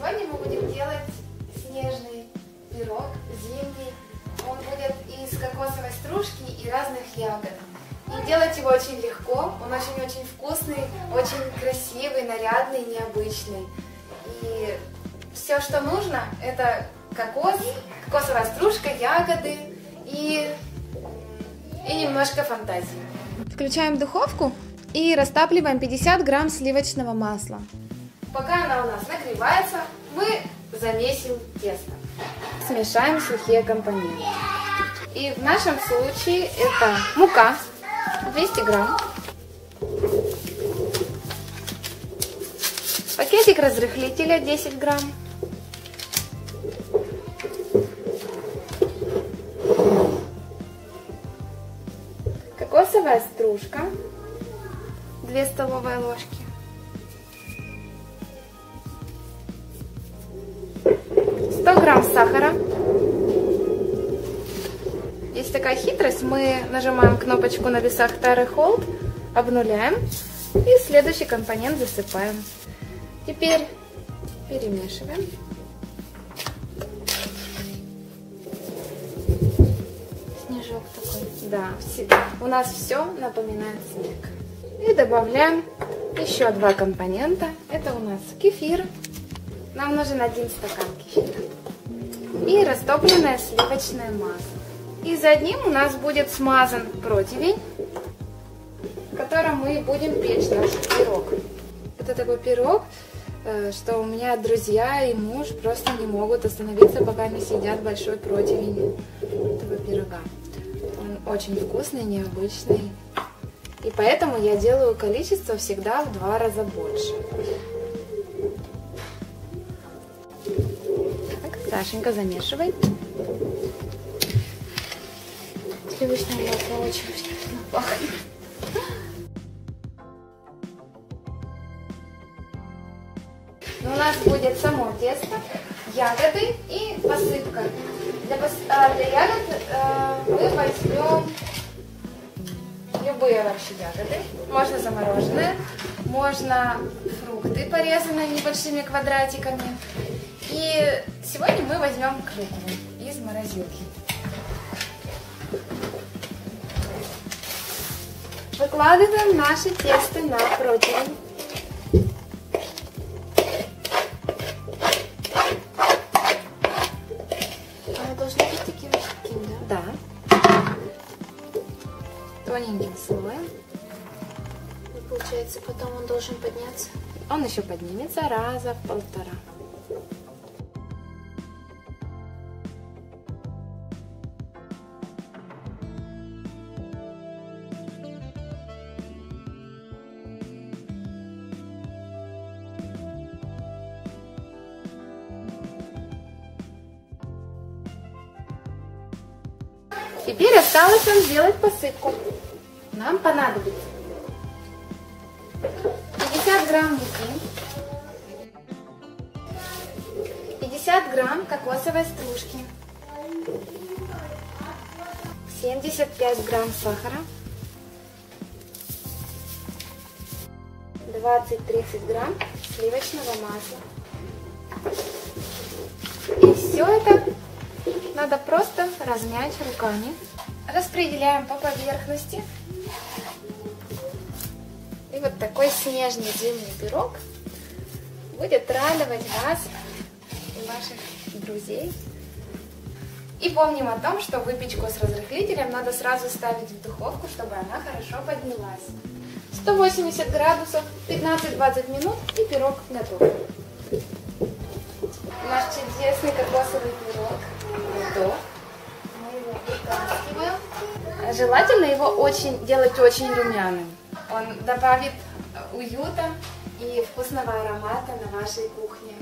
Сегодня мы будем делать снежный пирог зимний. Он будет из кокосовой стружки и разных ягод. И делать его очень легко, он очень-очень вкусный, очень красивый, нарядный, необычный. И все, что нужно, это кокос, кокосовая стружка, ягоды и, и немножко фантазии. Включаем духовку и растапливаем 50 грамм сливочного масла. Пока она у нас нагревается, мы замесим тесто. Смешаем сухие компоненты. И в нашем случае это мука 200 грамм, пакетик разрыхлителя 10 грамм, кокосовая стружка 2 столовые ложки, сахара. Есть такая хитрость, мы нажимаем кнопочку на весах Tare Hold, обнуляем и следующий компонент засыпаем. Теперь перемешиваем. Снежок такой. Да, у нас все напоминает снег. И добавляем еще два компонента. Это у нас кефир нам нужен один стакан кефира. И растопленное сливочное масло. И за одним у нас будет смазан противень, в котором мы будем печь наш пирог. Это такой пирог, э, что у меня друзья и муж просто не могут остановиться, пока не съедят большой противень этого пирога. Он очень вкусный, необычный. И поэтому я делаю количество всегда в два раза больше. Сашенька, замешивай. Сливочное масло очень вкусно пахнет. Но у нас будет само тесто, ягоды и посыпка. Для, пос... а, для ягод э, мы возьмем любые вообще ягоды. Можно замороженные, можно фрукты порезанные небольшими квадратиками. И сегодня мы возьмем клюкву из морозилки. Выкладываем наше тесто на противень. Оно должно быть таким таким, да? Да. Тоненьким слоем. И получается, потом он должен подняться? Он еще поднимется раза в полтора. Теперь осталось нам сделать посыпку. Нам понадобится 50 грамм муки, 50 грамм кокосовой стружки, 75 грамм сахара, 20-30 грамм сливочного масла. И все это надо просто размять руками. Распределяем по поверхности. И вот такой снежный зимний пирог будет радовать вас и ваших друзей. И помним о том, что выпечку с разрыхлителем надо сразу ставить в духовку, чтобы она хорошо поднялась. 180 градусов, 15-20 минут и пирог готов. Наш чудесный кокосовый пирог готов. Мы его вытаскиваем. Желательно его очень делать очень румяным. Он добавит уюта и вкусного аромата на вашей кухне.